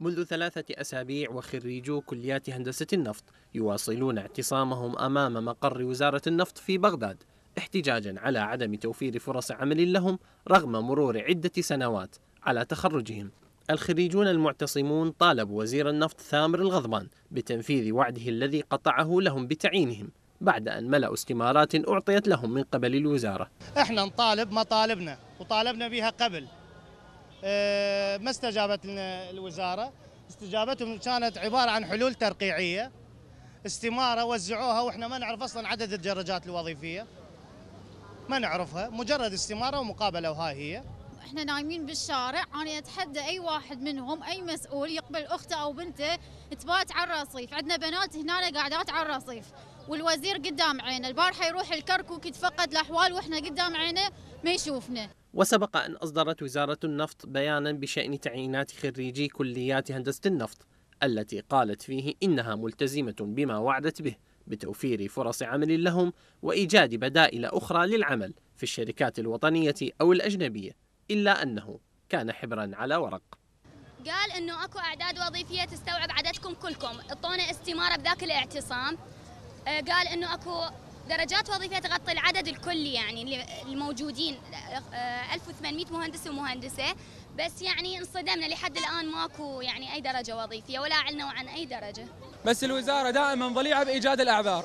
منذ ثلاثة أسابيع وخريجو كليات هندسة النفط يواصلون اعتصامهم أمام مقر وزارة النفط في بغداد احتجاجا على عدم توفير فرص عمل لهم رغم مرور عدة سنوات على تخرجهم. الخريجون المعتصمون طالبوا وزير النفط ثامر الغضبان بتنفيذ وعده الذي قطعه لهم بتعيينهم. بعد أن ملأوا استمارات أعطيت لهم من قبل الوزارة. إحنا نطالب مطالبنا وطالبنا بها قبل. آه ما استجابت لنا الوزارة؟ استجابتهم كانت عبارة عن حلول ترقيعية. استمارة وزعوها وإحنا ما نعرف أصلا عدد الدرجات الوظيفية. ما نعرفها مجرد استمارة ومقابلة وهاي هي. إحنا نايمين بالشارع أنا أتحدى أي واحد منهم أي مسؤول يقبل أخته أو بنته تبات على الرصيف. عندنا بنات هنا قاعدات على الرصيف. والوزير قدام عينه. البارحه يروح الكركوك يتفقد الأحوال وإحنا قدام عينه ما يشوفنا. وسبق أن أصدرت وزارة النفط بيانا بشأن تعيينات خريجي كليات هندسة النفط التي قالت فيه إنها ملتزمة بما وعدت به بتوفير فرص عمل لهم وإيجاد بدائل أخرى للعمل في الشركات الوطنية أو الأجنبية إلا أنه كان حبرا على ورق. قال إنه أكو أعداد وظيفية تستوعب عددكم كلكم. اعطونا استمارة بذاك الاعتصام. قال إنه أكو درجات وظيفية تغطي العدد الكلي يعني الموجودين. آه، 1800 مهندس ومهندسة. بس يعني انصدمنا لحد الآن ماكو يعني أي درجة وظيفية ولا علنوا عن أي درجة. بس الوزارة دائما ضليعة بإيجاد الأعذار.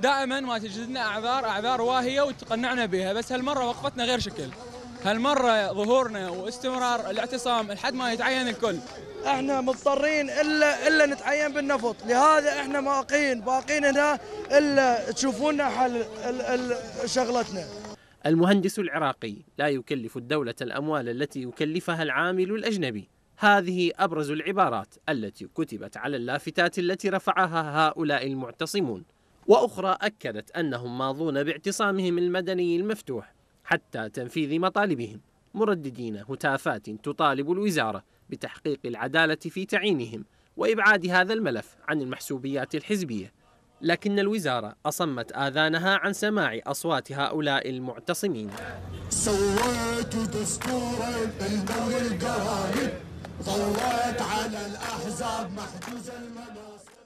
دائما ما تجد لنا أعذار أعذار واهية وتقنعنا بها. بس هالمرة وقفتنا غير شكل. هالمرة ظهورنا واستمرار الاعتصام لحد ما يتعين الكل. إحنا مضطرين الا إلا نتعين بالنفط. لهذا إحنا باقين باقين هنا إلا تشوفونا حل ال- ال- شغلتنا. المهندس العراقي لا يكلف الدولة الأموال التي يكلفها العامل الأجنبي. هذه أبرز العبارات التي كتبت على اللافتات التي رفعها هؤلاء المعتصمون. وأخرى أكدت أنهم ماضون باعتصامهم المدني المفتوح. حتى تنفيذ مطالبهم مرددين هتافات تطالب الوزارة بتحقيق العدالة في تعيينهم وإبعاد هذا الملف عن المحسوبيات الحزبية. لكن الوزارة أصمت آذانها عن سماع أصوات هؤلاء المعتصمين. سويت دستورا بالدور القرايب ضويت على الأحزاب محجوز المناصب